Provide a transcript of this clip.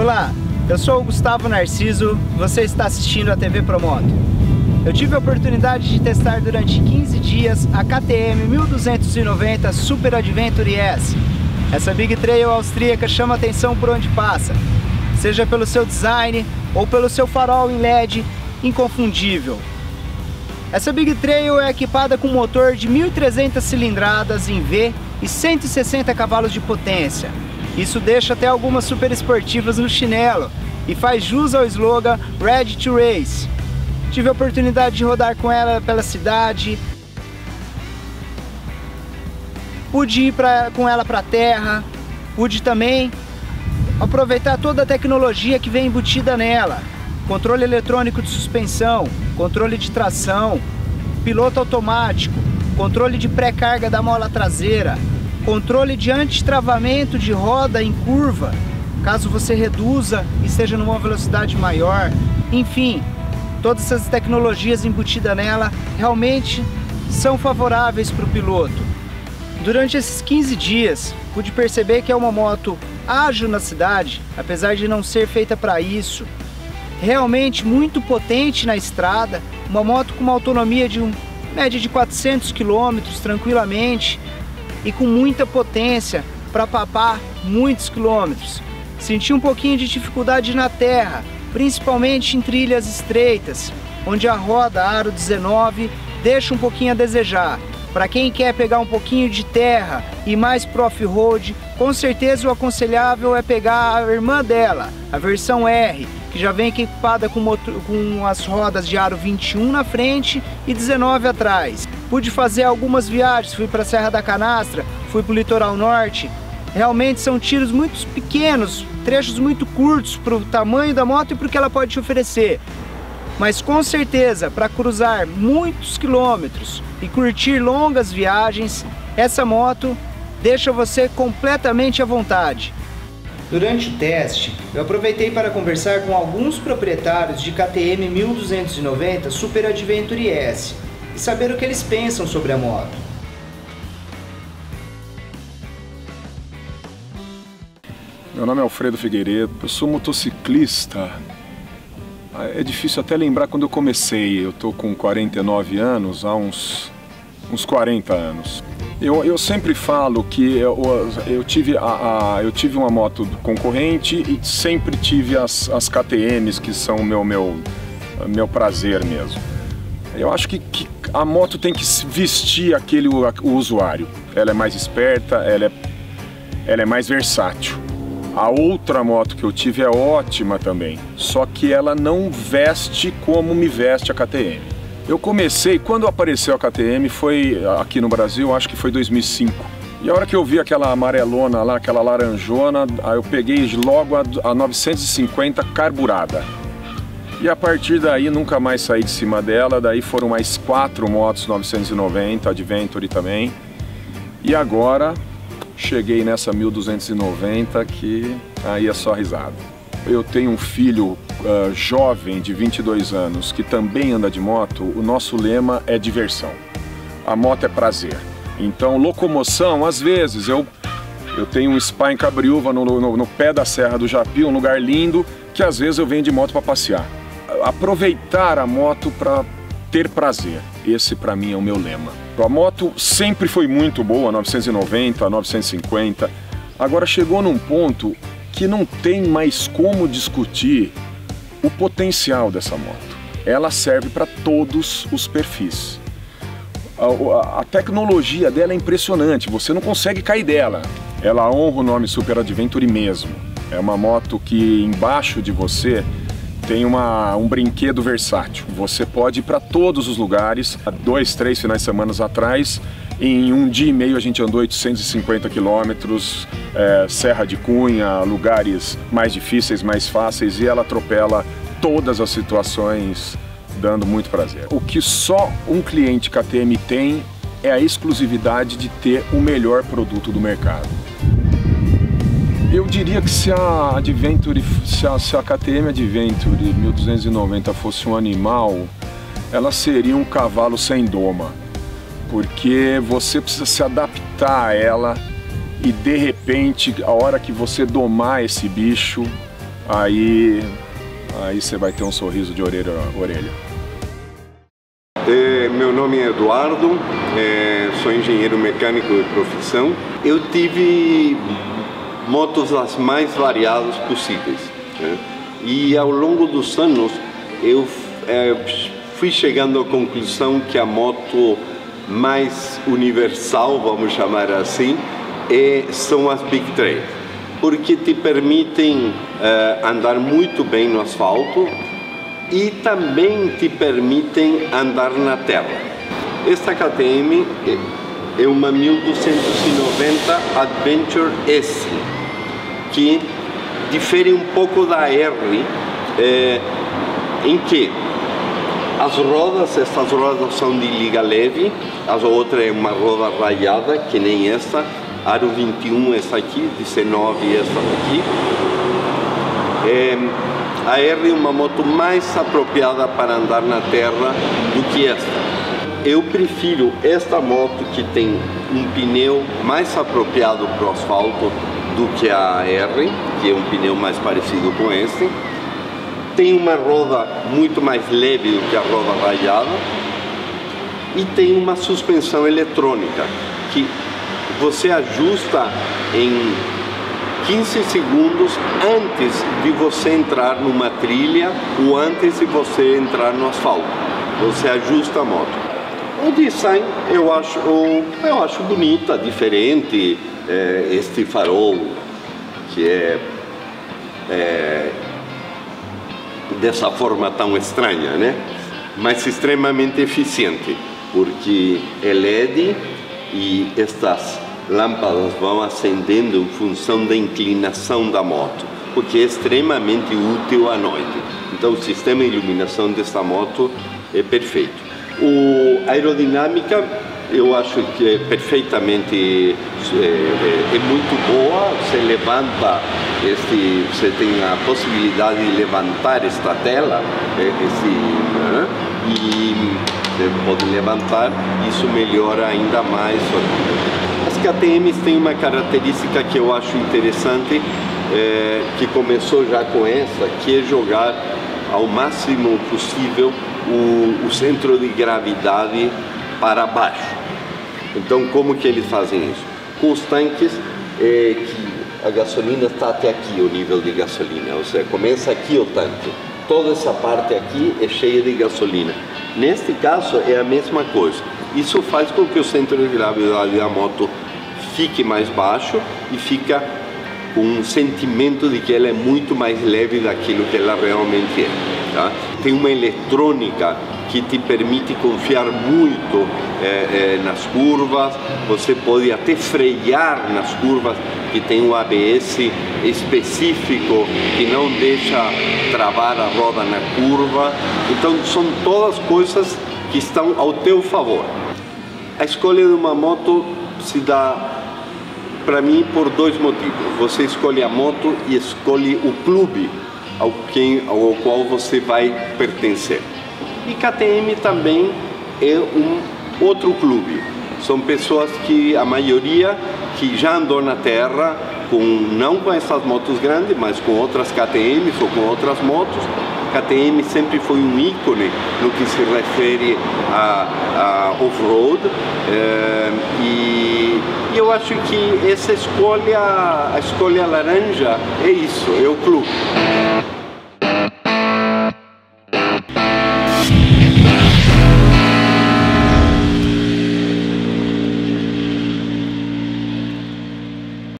Olá, eu sou o Gustavo Narciso, você está assistindo a TV Promoto. Eu tive a oportunidade de testar durante 15 dias a KTM 1290 Super Adventure S. Essa Big Trail austríaca chama atenção por onde passa, seja pelo seu design ou pelo seu farol em LED inconfundível. Essa Big Trail é equipada com motor de 1.300 cilindradas em V e 160 cavalos de potência. Isso deixa até algumas super esportivas no chinelo e faz jus ao slogan Ready to Race. Tive a oportunidade de rodar com ela pela cidade, pude ir pra, com ela para a terra, pude também aproveitar toda a tecnologia que vem embutida nela. Controle eletrônico de suspensão, controle de tração, piloto automático, controle de pré-carga da mola traseira, controle de antitravamento de roda em curva, caso você reduza e esteja numa velocidade maior. Enfim, todas essas tecnologias embutidas nela realmente são favoráveis para o piloto. Durante esses 15 dias, pude perceber que é uma moto ágil na cidade, apesar de não ser feita para isso, realmente muito potente na estrada, uma moto com uma autonomia de um, média de 400 km tranquilamente e com muita potência para papar muitos quilômetros. Senti um pouquinho de dificuldade na terra, principalmente em trilhas estreitas, onde a roda aro 19 deixa um pouquinho a desejar. Para quem quer pegar um pouquinho de terra e mais pro off-road, com certeza o aconselhável é pegar a irmã dela, a versão R, que já vem equipada com, motor, com as rodas de aro 21 na frente e 19 atrás. Pude fazer algumas viagens, fui para a Serra da Canastra, fui para o litoral norte. Realmente são tiros muito pequenos, trechos muito curtos para o tamanho da moto e para o que ela pode te oferecer. Mas com certeza, para cruzar muitos quilômetros e curtir longas viagens, essa moto deixa você completamente à vontade. Durante o teste, eu aproveitei para conversar com alguns proprietários de KTM 1290 Super Adventure S e saber o que eles pensam sobre a moto. Meu nome é Alfredo Figueiredo, eu sou motociclista. É difícil até lembrar quando eu comecei, eu tô com 49 anos, há uns, uns 40 anos. Eu, eu sempre falo que eu, eu, tive a, a, eu tive uma moto concorrente e sempre tive as, as KTMs, que são o meu, meu, meu prazer mesmo. Eu acho que, que a moto tem que vestir aquele o, o usuário. Ela é mais esperta, ela é, ela é mais versátil. A outra moto que eu tive é ótima também, só que ela não veste como me veste a KTM. Eu comecei, quando apareceu a KTM, foi aqui no Brasil, acho que foi 2005. E a hora que eu vi aquela amarelona lá, aquela laranjona, aí eu peguei logo a, a 950 carburada. E a partir daí nunca mais saí de cima dela, daí foram mais quatro motos 990, Adventure também. E agora cheguei nessa 1290 que aí é só risada. Eu tenho um filho uh, jovem de 22 anos que também anda de moto, o nosso lema é diversão. A moto é prazer. Então, locomoção, às vezes, eu, eu tenho um spa em Cabriúva, no, no, no pé da Serra do Japi, um lugar lindo, que às vezes eu venho de moto para passear. Aproveitar a moto para ter prazer. Esse para mim é o meu lema. A moto sempre foi muito boa, 990, 950. Agora chegou num ponto que não tem mais como discutir o potencial dessa moto. Ela serve para todos os perfis. A, a, tecnologia dela é impressionante, você não consegue cair dela. Ela honra o nome Super Adventure mesmo. É uma moto que embaixo de você tem uma, um brinquedo versátil. Você pode ir para todos os lugares. Há dois, três finais de semana atrás, em um dia e meio a gente andou 850 quilômetros, é, Serra de Cunha, lugares mais difíceis, mais fáceis, e ela atropela todas as situações, dando muito prazer. O que só um cliente KTM tem é a exclusividade de ter o melhor produto do mercado. Eu diria que se a Adventure, se a, se a KTM Adventure 1290 fosse um animal, ela seria um cavalo sem doma, porque você precisa se adaptar a ela e de repente, a hora que você domar esse bicho, aí aí você vai ter um sorriso de orelha a orelha. É, meu nome é Eduardo, é, sou engenheiro mecânico de profissão. Eu tive motos as mais variadas possíveis. Né? E ao longo dos anos eu é, fui chegando à conclusão que a moto mais universal, vamos chamar assim, é, são as Big Trail, porque te permitem é, andar muito bem no asfalto e também te permitem andar na terra. Esta KTM é uma 1290 Adventure S, que difere um pouco da R, é, em que as rodas, estas rodas são de liga leve, as outras é uma roda raiada, que nem esta, aro 21 essa aqui, 19 esta aqui. É, a R é uma moto mais apropriada para andar na terra do que esta. Eu prefiro esta moto que tem um pneu mais apropriado para o asfalto do que a R, que é um pneu mais parecido com este. Tem uma roda muito mais leve do que a roda raiada e tem uma suspensão eletrônica que você ajusta em 15 segundos antes de você entrar numa trilha ou antes de você entrar no asfalto. Você ajusta a moto. O design eu acho, eu acho bonita, diferente, é, este farol que é, é dessa forma tão estranha, né? Mas extremamente eficiente, porque é LED e estas lâmpadas vão acendendo em função da inclinação da moto, o que é extremamente útil à noite. Então o sistema de iluminação desta moto é perfeito. O aerodinâmica eu acho que é perfeitamente é, é, é, muito boa. Você levanta este, você tem a possibilidade de levantar esta tela, é, esse, né? e você pode levantar. Isso melhora ainda mais. As KTMs têm uma característica que eu acho interessante, é, que começou já com essa, que é jogar ao máximo possível o, o centro de gravidade para baixo. Então, como que eles fazem isso? Com os tanques, é, que a gasolina está até aqui, o nível de gasolina, ou seja, começa aqui o tanque. Toda essa parte aqui é cheia de gasolina. Neste caso, é a mesma coisa. Isso faz com que o centro de gravidade da moto fique mais baixo e fica com um sentimento de que ela é muito mais leve daquilo que ela realmente é. Tá? Tem uma eletrônica que te permite confiar muito é, é, nas curvas, você pode até frear nas curvas que tem um ABS específico que não deixa travar a roda na curva. Então são todas coisas que estão ao teu favor. A escolha de uma moto se dá para mim por dois motivos. Você escolhe a moto e escolhe o clube ao, quem, ao qual você vai pertencer. E KTM também é um outro clube. São pessoas que a maioria que já andou na terra com não com essas motos grandes, mas com outras KTMs ou com outras motos. KTM sempre foi um ícone no que se refere a, a off-road é, e, e, eu acho que essa escolha, a escolha laranja é isso, é o clube.